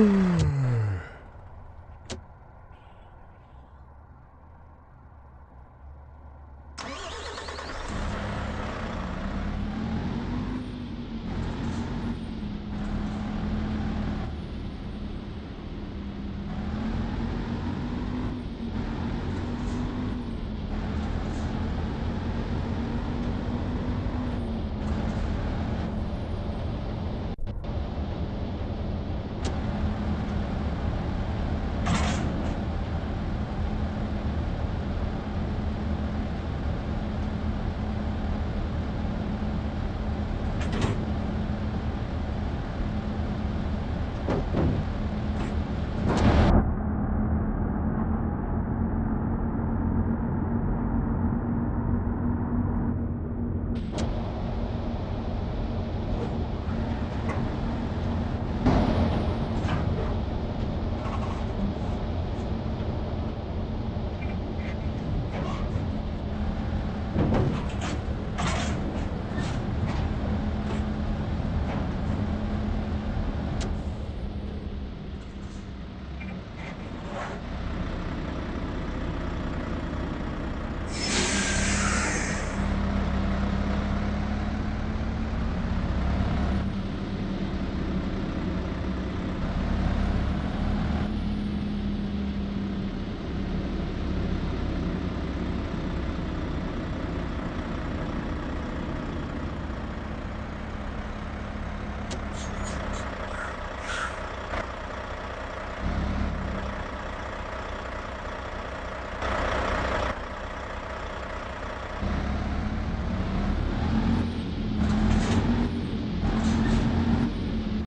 Hmm.